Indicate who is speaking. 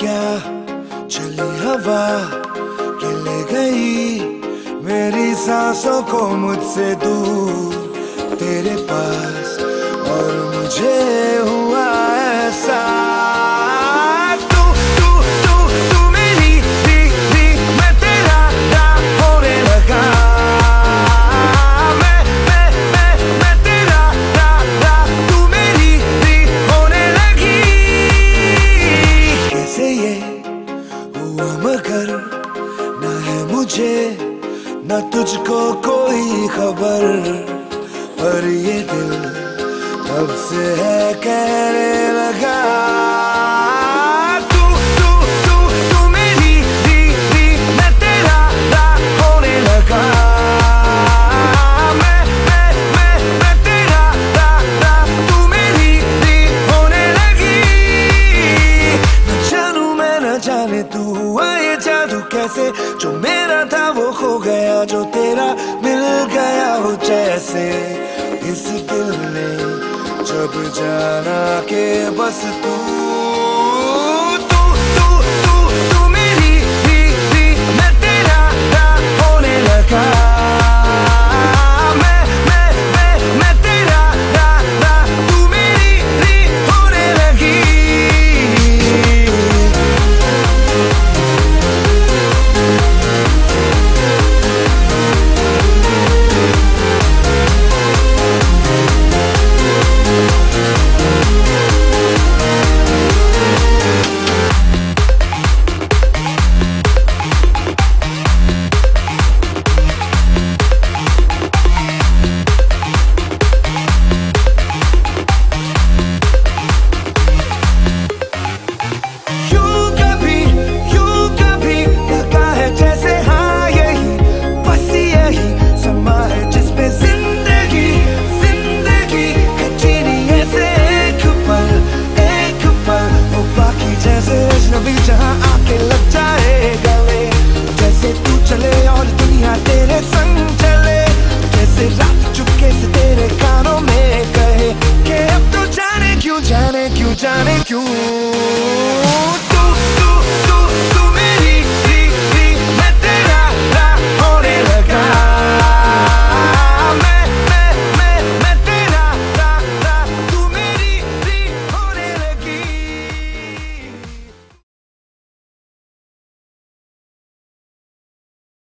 Speaker 1: क्या? चली हवा के ले गई। मेरी सांसों को मुझसे दूर। तेरे पास और मुझे हुआ मगर, ना है मुझे, ना तुझको कोई खबर। पर ये दिल तब से है कहने था वो खो गया जो तेरा मिल गया हो जैसे इस दिल ने जब जाना के बस तू Johnny you.